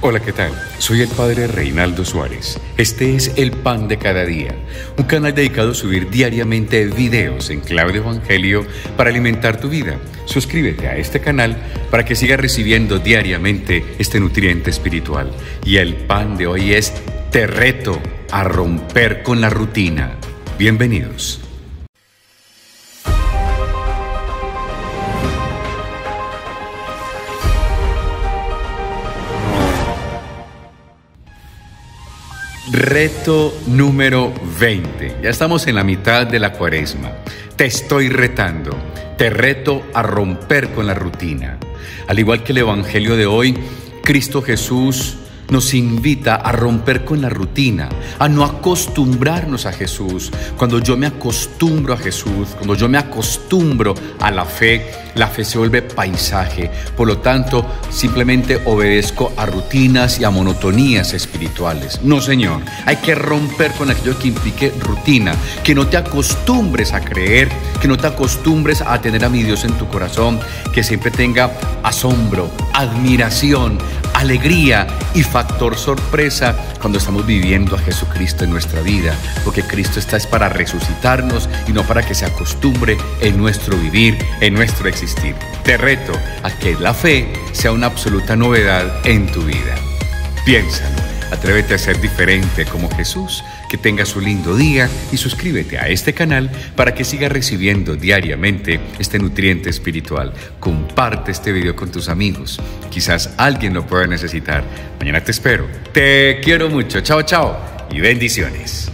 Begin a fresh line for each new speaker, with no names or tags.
Hola, ¿qué tal? Soy el Padre Reinaldo Suárez. Este es El Pan de Cada Día, un canal dedicado a subir diariamente videos en clave de Evangelio para alimentar tu vida. Suscríbete a este canal para que sigas recibiendo diariamente este nutriente espiritual. Y el pan de hoy es Te reto a romper con la rutina. Bienvenidos. Reto número 20. Ya estamos en la mitad de la cuaresma. Te estoy retando. Te reto a romper con la rutina. Al igual que el Evangelio de hoy, Cristo Jesús nos invita a romper con la rutina, a no acostumbrarnos a Jesús. Cuando yo me acostumbro a Jesús, cuando yo me acostumbro a la fe, la fe se vuelve paisaje. Por lo tanto, simplemente obedezco a rutinas y a monotonías espirituales. No, Señor, hay que romper con aquello que implique rutina, que no te acostumbres a creer, que no te acostumbres a tener a mi Dios en tu corazón, que siempre tenga asombro, admiración, alegría y factor sorpresa cuando estamos viviendo a Jesucristo en nuestra vida, porque Cristo está es para resucitarnos y no para que se acostumbre en nuestro vivir, en nuestro existir. Te reto a que la fe sea una absoluta novedad en tu vida. Piénsalo Atrévete a ser diferente como Jesús. Que tengas un lindo día y suscríbete a este canal para que sigas recibiendo diariamente este nutriente espiritual. Comparte este video con tus amigos. Quizás alguien lo pueda necesitar. Mañana te espero. Te quiero mucho. Chao, chao y bendiciones.